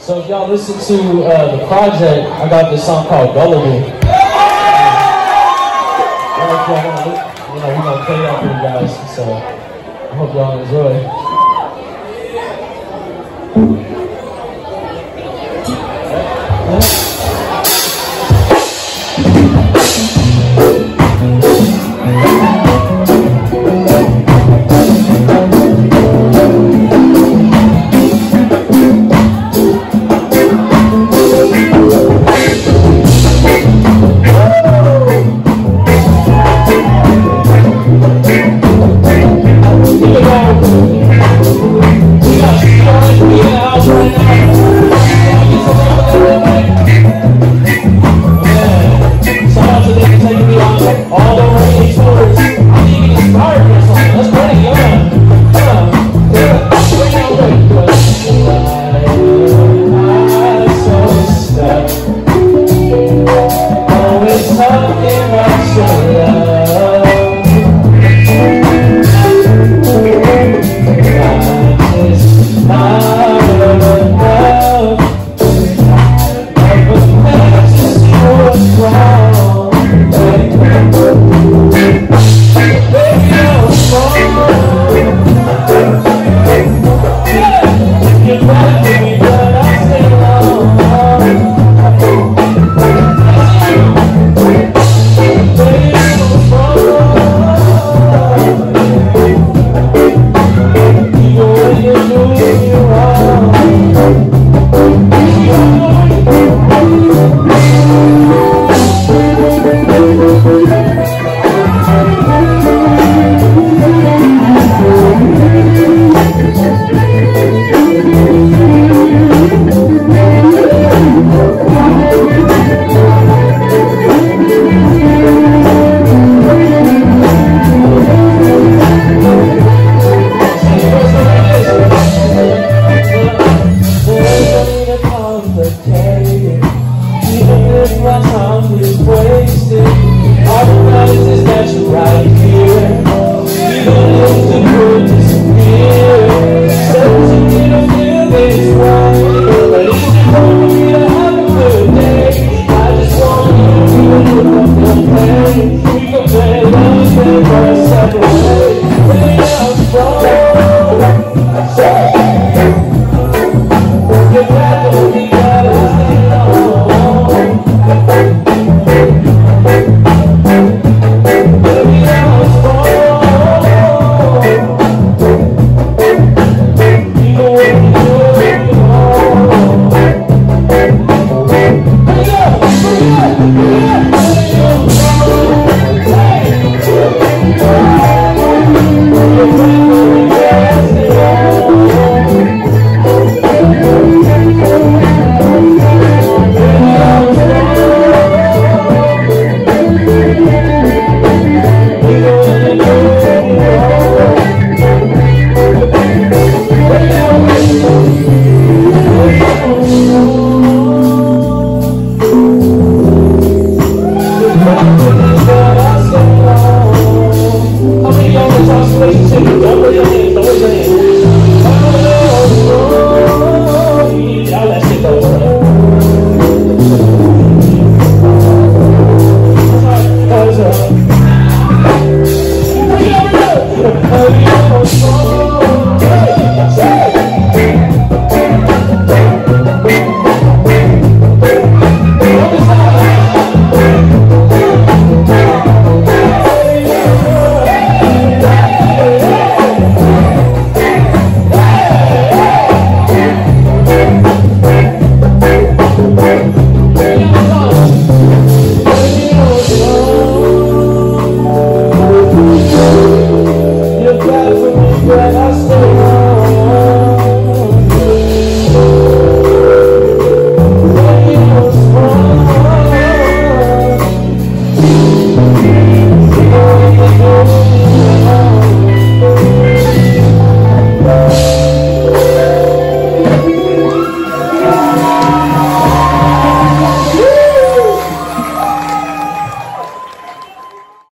So if y'all listen to uh, the project, I got this song called Gullible. Uh, li- you know, we're gonna play that for you guys. So I hope y'all enjoy. You're bad for me, but I